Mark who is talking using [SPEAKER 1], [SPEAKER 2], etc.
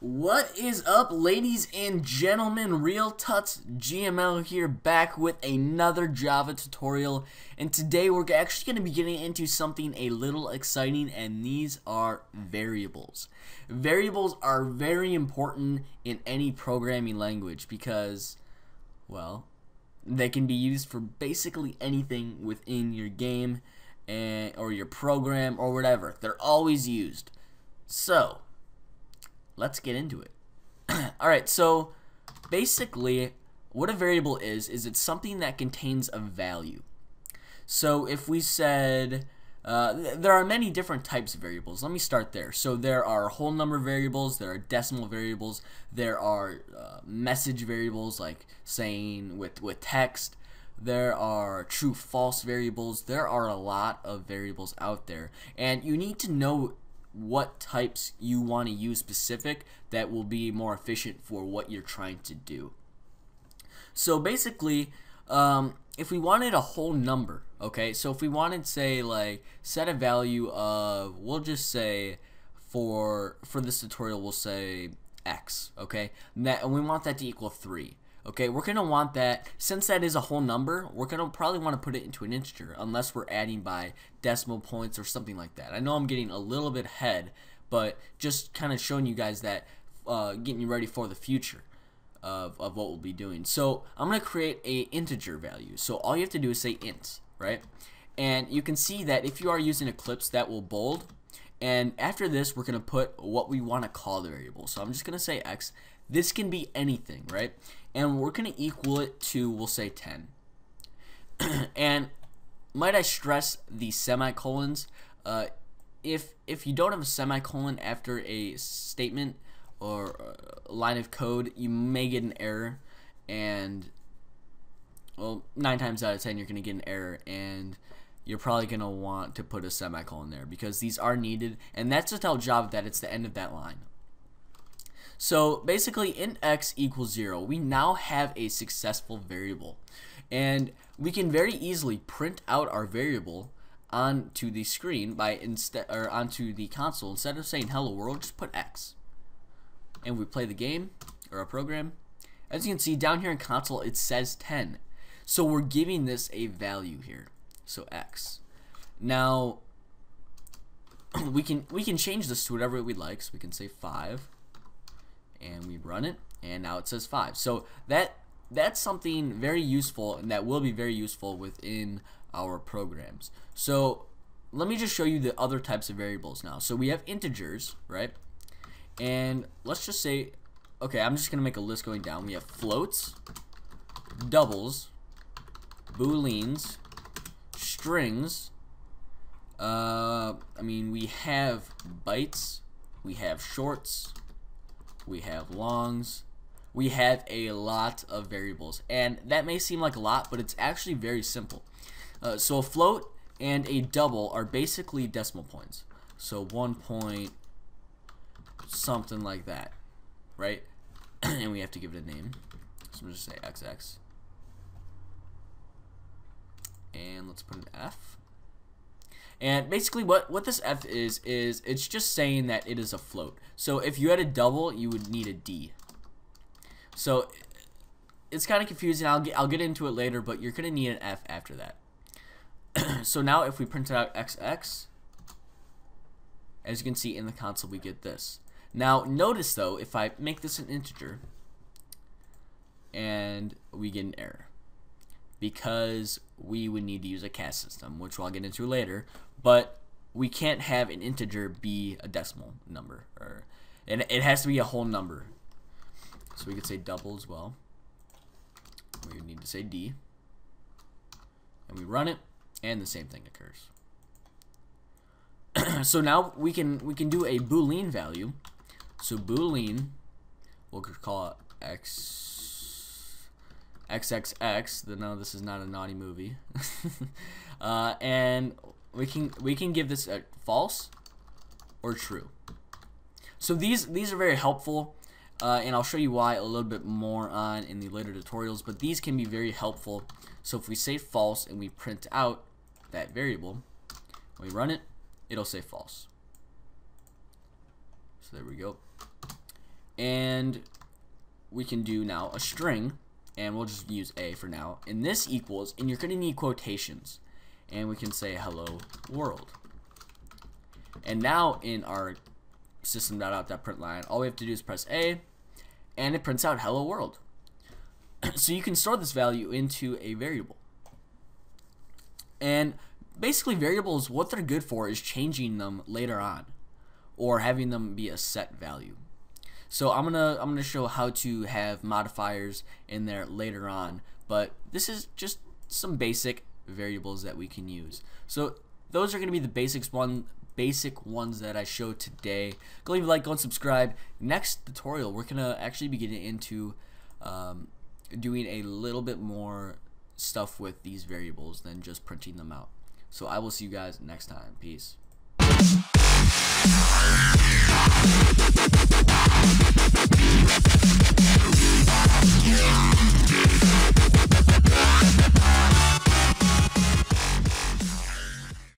[SPEAKER 1] What is up, ladies and gentlemen? Real Tuts GML here, back with another Java tutorial. And today we're actually going to be getting into something a little exciting, and these are variables. Variables are very important in any programming language because, well, they can be used for basically anything within your game and, or your program or whatever. They're always used. So, let's get into it. Alright, so basically what a variable is, is it's something that contains a value. So if we said, uh, there are many different types of variables. Let me start there. So there are whole number variables, there are decimal variables, there are uh, message variables like saying with, with text, there are true false variables, there are a lot of variables out there. And you need to know what types you want to use specific that will be more efficient for what you're trying to do. So basically, um, if we wanted a whole number, okay, so if we wanted, say, like, set a value of, we'll just say, for for this tutorial, we'll say x, okay, and, that, and we want that to equal 3. Okay, we're going to want that, since that is a whole number, we're going to probably want to put it into an integer, unless we're adding by decimal points or something like that. I know I'm getting a little bit ahead, but just kind of showing you guys that, uh, getting you ready for the future of, of what we'll be doing. So I'm going to create a integer value. So all you have to do is say int, right? And you can see that if you are using Eclipse, that will bold. And after this, we're going to put what we want to call the variable. So I'm just going to say x. This can be anything, right? And we're going to equal it to, we'll say 10. and might I stress the semicolons? Uh, if if you don't have a semicolon after a statement or a line of code, you may get an error, and well, nine times out of ten, you're going to get an error, and you're probably going to want to put a semicolon there because these are needed, and that's to tell Java that it's the end of that line. So basically in x equals 0. We now have a successful variable. And we can very easily print out our variable onto the screen by instead or onto the console. Instead of saying hello world just put x. And we play the game or a program. As you can see down here in console it says 10 so we're giving this a value here. So x. Now we can we can change this to whatever we like. So we can say 5 and we run it and now it says 5 so that that's something very useful and that will be very useful within our programs. So let me just show you the other types of variables now. So we have integers right? And let's just say okay I'm just gonna make a list going down. We have floats doubles booleans strings. Uh, I mean we have bytes we have shorts we have longs, we have a lot of variables. And that may seem like a lot, but it's actually very simple. Uh, so a float and a double are basically decimal points. So one point something like that, right? and we have to give it a name. So I'm just say XX. And let's put an F. And basically what, what this F is, is it's just saying that it is a float. So if you had a double, you would need a D. So it's kind of confusing. I'll get, I'll get into it later, but you're going to need an F after that. so now if we print out XX, as you can see in the console, we get this. Now notice though, if I make this an integer, and we get an error because we would need to use a cast system, which I'll get into later. But we can't have an integer be a decimal number, or and it has to be a whole number. So we could say double as well. We would need to say d, and we run it, and the same thing occurs. so now we can we can do a boolean value. So boolean, we'll call it x XXX. No, this is not a naughty movie. uh, and we can we can give this a false or true. So these these are very helpful, uh, and I'll show you why a little bit more on in the later tutorials. But these can be very helpful. So if we say false and we print out that variable, we run it, it'll say false. So there we go. and we can do now a string and we'll just use a for now. And this equals and you're gonna need quotations. And we can say hello world. And now in our system.out.println line all we have to do is press a and it prints out hello world. So you can store this value into a variable. And basically variables what they're good for is changing them later on or having them be a set value so I'm gonna I'm gonna show how to have modifiers in there later on but this is just some basic variables that we can use. So those are gonna be the basics one basic ones that I showed today. Go leave a like go and subscribe. Next tutorial we're gonna actually be getting into um, doing a little bit more stuff with these variables than just printing them out. So I will see you guys next time. Peace